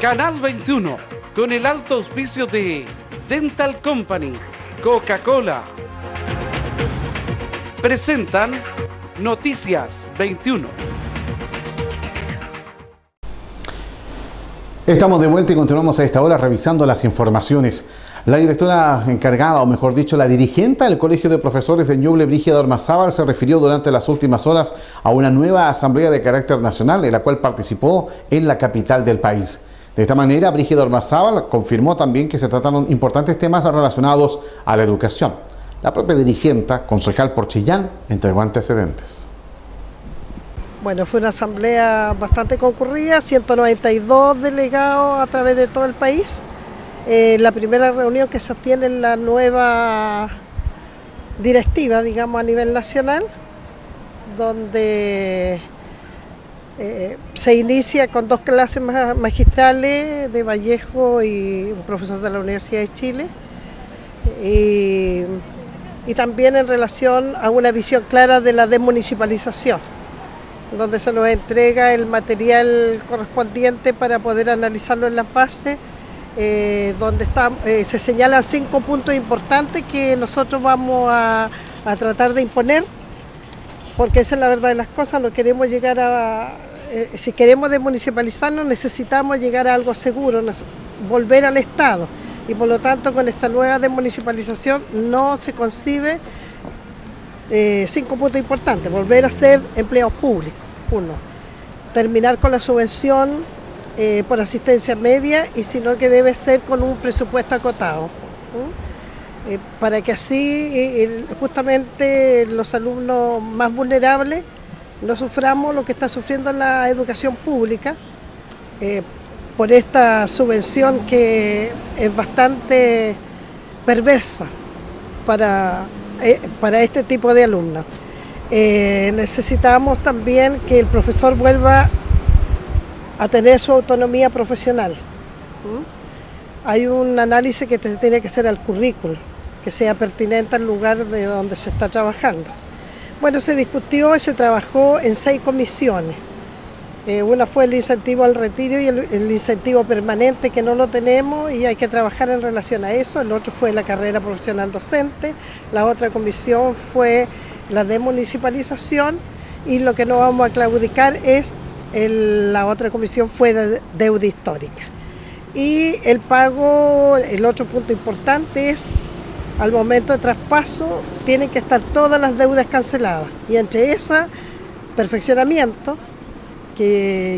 Canal 21, con el alto auspicio de Dental Company, Coca-Cola. Presentan Noticias 21. Estamos de vuelta y continuamos a esta hora revisando las informaciones. La directora encargada, o mejor dicho, la dirigente del Colegio de Profesores de Ñuble, Brígida Ormazábal, se refirió durante las últimas horas a una nueva asamblea de carácter nacional en la cual participó en la capital del país. De esta manera, Brígida Ormazábal confirmó también que se trataron importantes temas relacionados a la educación. La propia dirigente, concejal Porchillán, entregó antecedentes. Bueno, fue una asamblea bastante concurrida, 192 delegados a través de todo el país. Eh, la primera reunión que se obtiene en la nueva directiva, digamos, a nivel nacional, donde eh, se inicia con dos clases magistrales de Vallejo y un profesor de la Universidad de Chile. y también en relación a una visión clara de la desmunicipalización donde se nos entrega el material correspondiente para poder analizarlo en las bases, eh, donde eh, se señalan cinco puntos importantes que nosotros vamos a, tratar de imponer, porque esa es la verdad de las cosas, no queremos llegar a, eh, si queremos desmunicipalizarnos necesitamos llegar a algo seguro, volver al Estado, y por lo tanto con esta nueva desmunicipalización no se concibe eh, cinco puntos importantes. Volver a ser empleados públicos, uno. Terminar con la subvención eh, por asistencia media y sino que debe ser con un presupuesto acotado. Para que así justamente los alumnos más vulnerables no suframos lo que está sufriendo la educación pública por esta subvención que es bastante perversa para eh, para este tipo de alumnos. Eh, necesitamos también que el profesor vuelva a tener su autonomía profesional. Hay un análisis que tiene que hacer al currículo, que sea pertinente al lugar de donde se está trabajando. Bueno, se discutió y se trabajó en seis comisiones. Eh, una fue el incentivo al retiro y el, incentivo permanente que no lo tenemos y hay que trabajar en relación a eso. El otro fue la carrera profesional docente. La otra comisión fue la demunicipalización y lo que no vamos a claudicar es la otra comisión fue de deuda histórica. Y el pago, el otro punto importante es al momento de traspaso tienen que estar todas las deudas canceladas y entre esa perfeccionamiento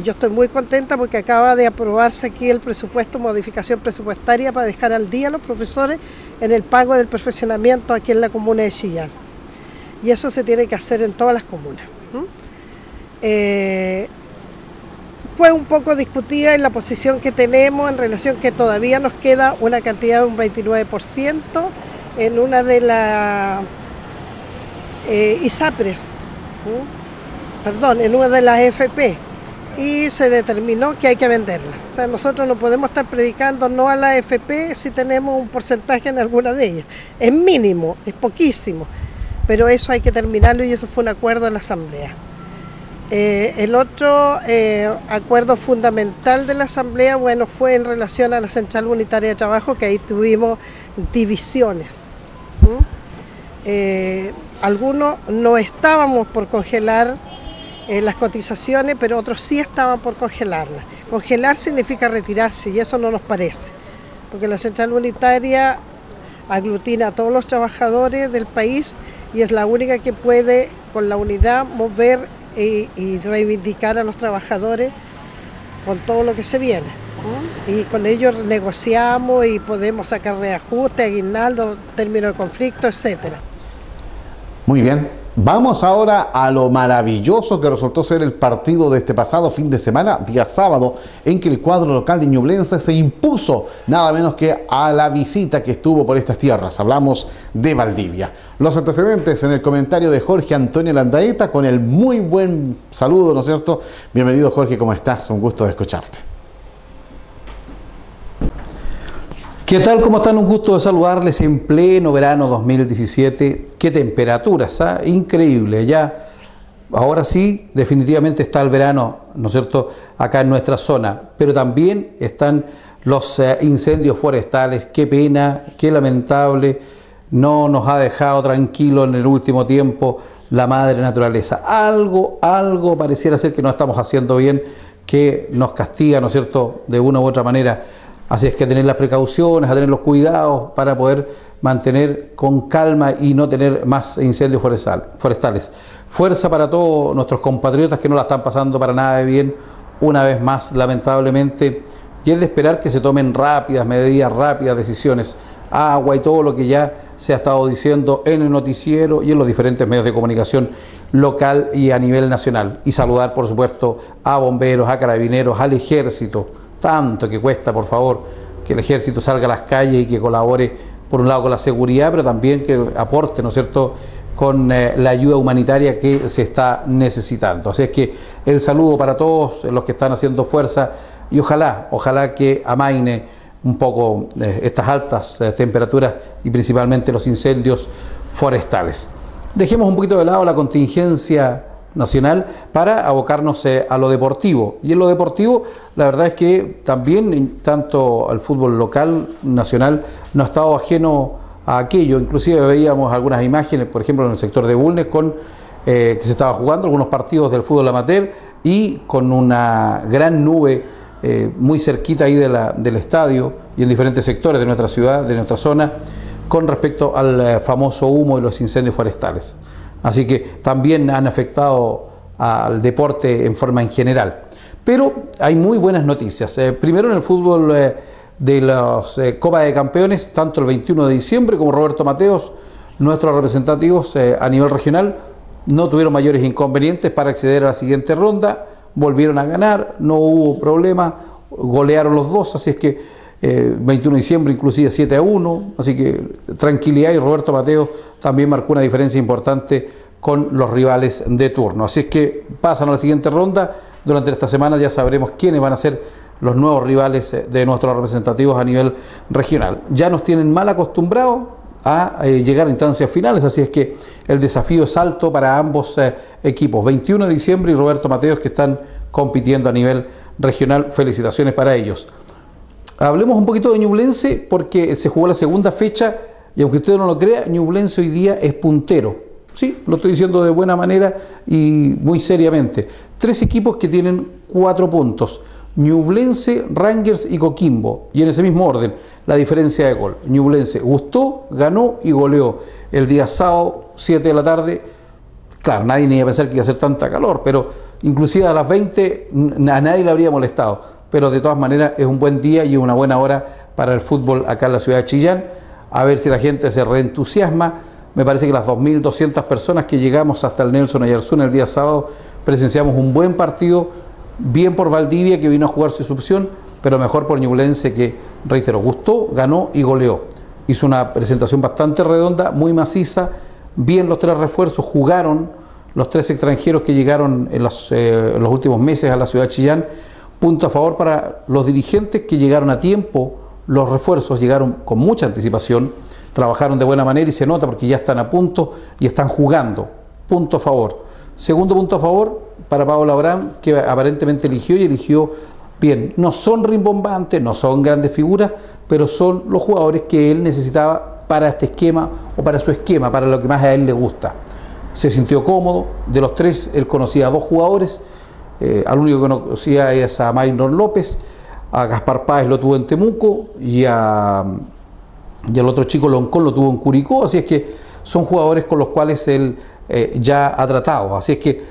yo estoy muy contenta porque acaba de aprobarse aquí el presupuesto, modificación presupuestaria para dejar al día a los profesores en el pago del perfeccionamiento aquí en la comuna de Chillán. Y eso se tiene que hacer en todas las comunas. Eh, fue un poco discutida en la posición que tenemos en relación que todavía nos queda una cantidad de un 29% en una de las eh, ISAPRES, perdón, en una de las FP y se determinó que hay que venderla. O sea, nosotros no podemos estar predicando no a la AFP si tenemos un porcentaje en alguna de ellas. Es mínimo, es poquísimo, pero eso hay que terminarlo y eso fue un acuerdo en la Asamblea. Eh, el otro eh, acuerdo fundamental de la Asamblea, bueno, fue en relación a la Central Unitaria de Trabajo, que ahí tuvimos divisiones. Eh, algunos no estábamos por congelar eh, las cotizaciones, pero otros sí estaban por congelarlas. Congelar significa retirarse y eso no nos parece, porque la central unitaria aglutina a todos los trabajadores del país y es la única que puede con la unidad mover y, reivindicar a los trabajadores con todo lo que se viene. Y con ellos negociamos y podemos sacar reajuste, aguinaldo, término de conflicto, etcétera. Muy bien, Vamos ahora a lo maravilloso que resultó ser el partido de este pasado fin de semana, día sábado, en que el cuadro local de Ñublense se impuso nada menos que a la visita que estuvo por estas tierras. Hablamos de Valdivia. Los antecedentes en el comentario de Jorge Antonio Landaeta con el muy buen saludo, ¿no es cierto? Bienvenido Jorge, ¿cómo estás? Un gusto de escucharte. ¿Qué tal? ¿Cómo están? Un gusto de saludarles en pleno verano 2017. Qué temperaturas, ¿ah? increíble. Ya ahora sí, definitivamente está el verano, ¿no es cierto?, acá en nuestra zona, pero también están los eh, incendios forestales, qué pena, qué lamentable, no nos ha dejado tranquilo en el último tiempo la madre naturaleza. Algo, algo pareciera ser que no estamos haciendo bien, que nos castiga, ¿no es cierto?, de una u otra manera. Así es que tener las precauciones, a tener los cuidados para poder mantener con calma y no tener más incendios forestales. Fuerza para todos nuestros compatriotas que no la están pasando para nada de bien, una vez más, lamentablemente, y es de esperar que se tomen rápidas medidas, rápidas decisiones, agua y todo lo que ya se ha estado diciendo en el noticiero y en los diferentes medios de comunicación local y a nivel nacional. Y saludar, por supuesto, a bomberos, a carabineros, al ejército, tanto que cuesta, por favor, que el ejército salga a las calles y que colabore por un lado con la seguridad, pero también que aporte, ¿no es cierto?, con eh, la ayuda humanitaria que se está necesitando. Así es que el saludo para todos los que están haciendo fuerza y ojalá, ojalá que amaine un poco eh, estas altas eh, temperaturas y principalmente los incendios forestales. Dejemos un poquito de lado la contingencia nacional para abocarnos eh, a lo deportivo. Y en lo deportivo, la verdad es que también tanto el fútbol local, nacional, no ha estado ajeno a aquello. Inclusive veíamos algunas imágenes, por ejemplo, en el sector de Bulnes, con eh, que se estaba jugando algunos partidos del fútbol amateur y con una gran nube eh, muy cerquita ahí de la, del estadio y en diferentes sectores de nuestra ciudad, de nuestra zona, con respecto al famoso humo y los incendios forestales. Así que también han afectado al deporte en forma en general. Pero hay muy buenas noticias. Eh, primero en el fútbol eh, de las eh, Copas de Campeones, tanto el 21 de diciembre como Roberto Mateos, nuestros representativos a nivel regional, no tuvieron mayores inconvenientes para acceder a la siguiente ronda, volvieron a ganar, no hubo problema, golearon los dos, así es que 21 de diciembre inclusive 7 a 1, así que tranquilidad y Roberto Mateo también marcó una diferencia importante con los rivales de turno. Así es que pasan a la siguiente ronda, durante esta semana ya sabremos quiénes van a ser los nuevos rivales eh, de nuestros representativos a nivel regional. Ya nos tienen mal acostumbrados a eh, llegar a instancias finales, así es que el desafío es alto para ambos eh, equipos. 21 de diciembre y Roberto Mateos que están compitiendo a nivel regional. Felicitaciones para ellos. Hablemos un poquito de Ñublense porque se jugó la segunda fecha y aunque usted no lo crea, Ñublense hoy día es puntero. Sí, lo estoy diciendo de buena manera y muy seriamente. Tres equipos que tienen cuatro puntos. Ñublense, Rangers y Coquimbo. Y en ese mismo orden, la diferencia de gol. Ñublense gustó, ganó y goleó. El día sábado, 7 de la tarde, claro, nadie ni iba a pensar que iba a hacer tanta calor, pero inclusive a las 20 a nadie le habría molestado pero de todas maneras es un buen día y una buena hora para el fútbol acá en la ciudad de Chillán. A ver si la gente se reentusiasma. Me parece que las 2.200 personas que llegamos hasta el Nelson Ayarzún el día sábado presenciamos un buen partido, bien por Valdivia que vino a jugar su opción, pero mejor por Ñublense que, reitero, gustó, ganó y goleó. Hizo una presentación bastante redonda, muy maciza, bien los tres refuerzos, jugaron los tres extranjeros que llegaron en los, eh, en los últimos meses a la ciudad de Chillán Punto a favor para los dirigentes que llegaron a tiempo, los refuerzos llegaron con mucha anticipación, trabajaron de buena manera y se nota porque ya están a punto y están jugando. Punto a favor. Segundo punto a favor para Pablo Abraham, que aparentemente eligió y eligió bien. No son rimbombantes, no son grandes figuras, pero son los jugadores que él necesitaba para este esquema o para su esquema, para lo que más a él le gusta. Se sintió cómodo, de los tres él conocía a dos jugadores eh, al único que conocía es a Maynor López, a Gaspar Páez lo tuvo en Temuco y, a, y al otro chico Loncón lo tuvo en Curicó, así es que son jugadores con los cuales él eh, ya ha tratado, así es que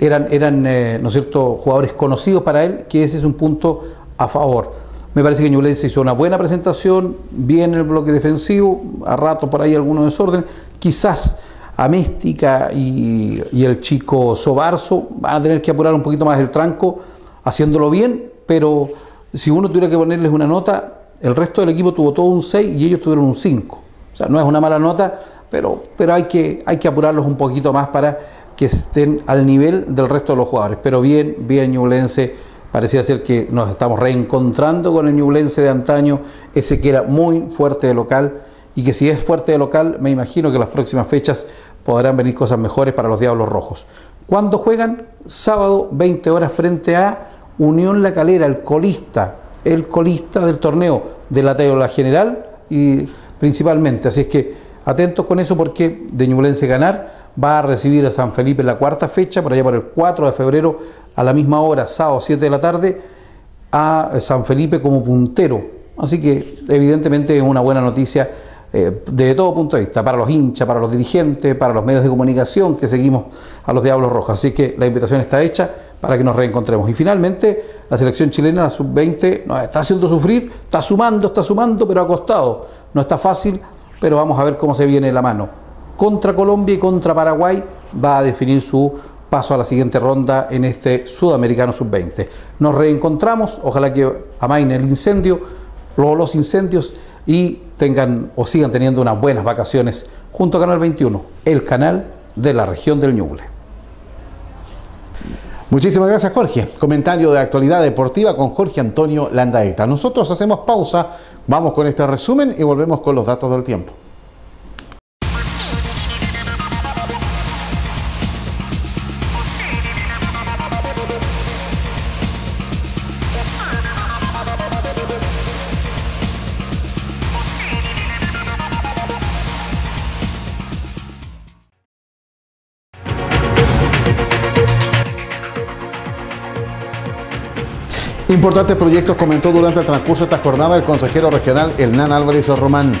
eran, eran eh, ¿no es cierto?, jugadores conocidos para él, que ese es un punto a favor. Me parece que Ñublense hizo una buena presentación, bien en el bloque defensivo, a rato por ahí algunos desorden, quizás a Mística y, el chico Sobarzo van a tener que apurar un poquito más el tranco haciéndolo bien, pero si uno tuviera que ponerles una nota, el resto del equipo tuvo todo un 6 y ellos tuvieron un 5. O sea, no es una mala nota, pero, pero hay, que, hay que apurarlos un poquito más para que estén al nivel del resto de los jugadores. Pero bien, bien Ñublense, parecía ser que nos estamos reencontrando con el Ñublense de antaño, ese que era muy fuerte de local y que si es fuerte de local, me imagino que las próximas fechas podrán venir cosas mejores para los Diablos Rojos. ¿Cuándo juegan? Sábado, 20 horas, frente a Unión La Calera, el colista, el colista del torneo de la tabla general y principalmente. Así es que atentos con eso porque de Ñublense ganar va a recibir a San Felipe la cuarta fecha, por allá por el 4 de febrero, a la misma hora, sábado 7 de la tarde, a San Felipe como puntero. Así que evidentemente es una buena noticia eh, desde todo punto de vista, para los hinchas, para los dirigentes, para los medios de comunicación que seguimos a los Diablos Rojos. Así que la invitación está hecha para que nos reencontremos. Y finalmente, la selección chilena, la sub-20, nos está haciendo sufrir, está sumando, está sumando, pero ha costado. No está fácil, pero vamos a ver cómo se viene la mano. Contra Colombia y contra Paraguay va a definir su paso a la siguiente ronda en este sudamericano sub-20. Nos reencontramos, ojalá que amaine el incendio, los incendios y tengan o sigan teniendo unas buenas vacaciones junto a Canal 21, el canal de la región del Ñuble. Muchísimas gracias Jorge. Comentario de actualidad deportiva con Jorge Antonio Landaeta. Nosotros hacemos pausa, vamos con este resumen y volvemos con los datos del tiempo. Importantes proyectos comentó durante el transcurso de esta jornada el consejero regional Hernán Álvarez Román.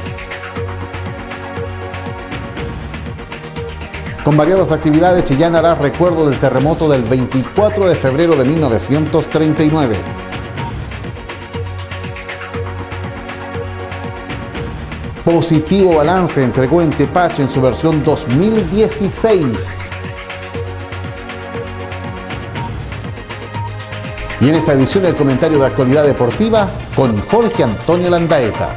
Con variadas actividades, Chillán hará recuerdo del terremoto del 24 de febrero de 1939. Positivo balance entregó en Tepache en su versión 2016. Y en esta edición el comentario de actualidad deportiva con Jorge Antonio Landaeta.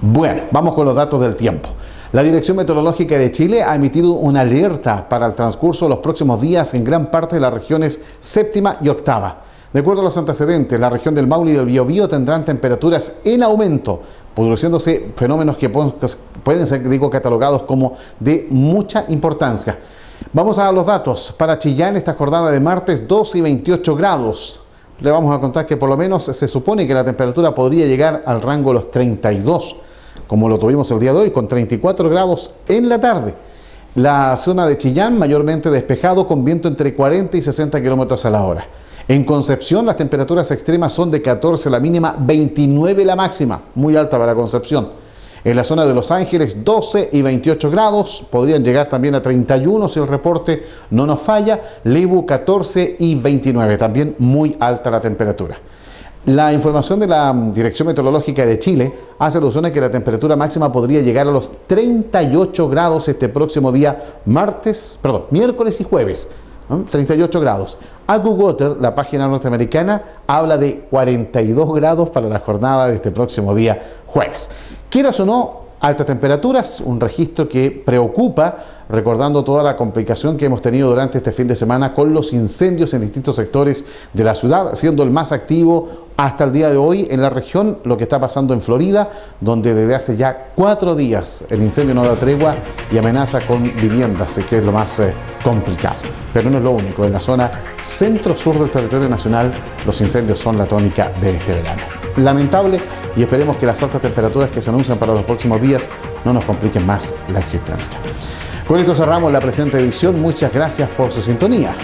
Bueno, vamos con los datos del tiempo. La Dirección Meteorológica de Chile ha emitido una alerta para el transcurso de los próximos días en gran parte de las regiones séptima y octava. De acuerdo a los antecedentes, la región del Maule y del Biobío tendrán temperaturas en aumento, produciéndose fenómenos que pueden ser digo, catalogados como de mucha importancia. Vamos a los datos. Para Chillán, esta jornada de martes, 12 y 28 grados. Le vamos a contar que por lo menos se supone que la temperatura podría llegar al rango de los 32, como lo tuvimos el día de hoy, con 34 grados en la tarde. La zona de Chillán mayormente despejado con viento entre 40 y 60 kilómetros a la hora. En Concepción las temperaturas extremas son de 14 la mínima, 29 la máxima, muy alta para Concepción. En la zona de Los Ángeles 12 y 28 grados, podrían llegar también a 31 si el reporte no nos falla. Lebu 14 y 29, también muy alta la temperatura. La información de la Dirección Meteorológica de Chile hace alusión a que la temperatura máxima podría llegar a los 38 grados este próximo día, martes, perdón, miércoles y jueves. 38 grados. AccuWater, la página norteamericana, habla de 42 grados para la jornada de este próximo día jueves. Quieras o no, altas temperaturas, un registro que preocupa, recordando toda la complicación que hemos tenido durante este fin de semana con los incendios en distintos sectores de la ciudad, siendo el más activo hasta el día de hoy en la región, lo que está pasando en Florida, donde desde hace ya cuatro días el incendio no da tregua y amenaza con viviendas, que es lo más eh, complicado. Pero no es lo único, en la zona centro-sur del territorio nacional los incendios son la tónica de este verano. Lamentable y esperemos que las altas temperaturas que se anuncian para los próximos días no nos compliquen más la existencia. Con esto cerramos la presente edición. Muchas gracias por su sintonía.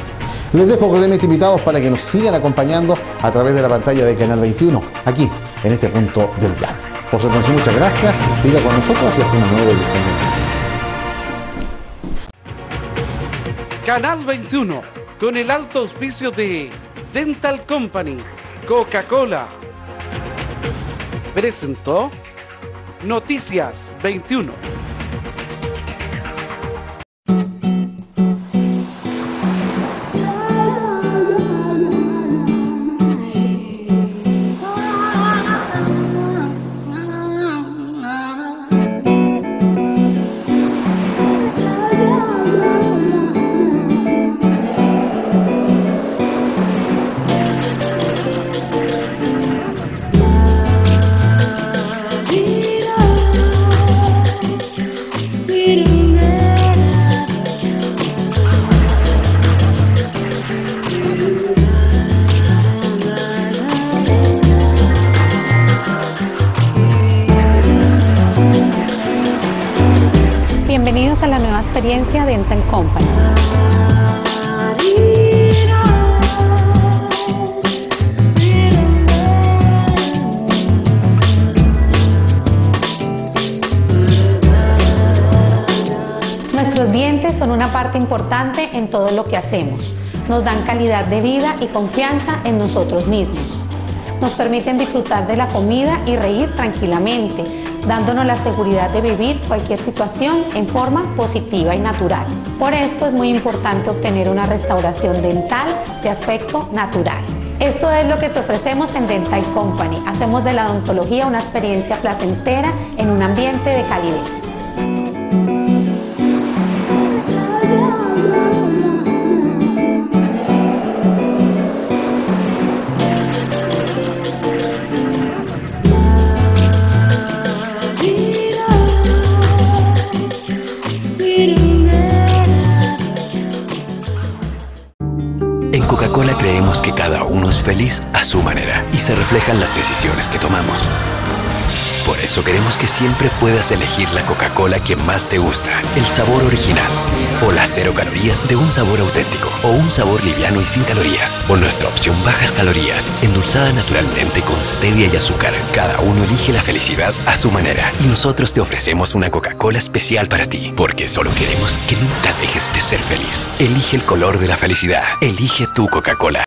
Les dejo cordialmente invitados para que nos sigan acompañando a través de la pantalla de Canal 21, aquí, en este punto del día. Por su atención, muchas gracias. Siga con nosotros y hasta una nueva edición de Noticias. Canal 21, con el alto auspicio de Dental Company, Coca-Cola. Presentó Noticias 21. Experiencia Dental Company. Nuestros dientes son una parte importante en todo lo que hacemos. Nos dan calidad de vida y confianza en nosotros mismos. Nos permiten disfrutar de la comida y reír tranquilamente, dándonos la seguridad de vivir cualquier situación en forma positiva y natural. Por esto es muy importante obtener una restauración dental de aspecto natural. Esto es lo que te ofrecemos en Dental Company. Hacemos de la odontología una experiencia placentera en un ambiente de calidez. Coca-Cola creemos que cada uno es feliz a su manera y se reflejan las decisiones que tomamos. Por eso queremos que siempre puedas elegir la Coca-Cola que más te gusta, el sabor original, o las cero calorías de un sabor auténtico, o un sabor liviano y sin calorías, o nuestra opción bajas calorías, endulzada naturalmente con stevia y azúcar. Cada uno elige la felicidad a su manera y nosotros te ofrecemos una Coca-Cola especial para ti, porque solo queremos que nunca dejes de ser feliz. Elige el color de la felicidad. Elige tu Coca-Cola.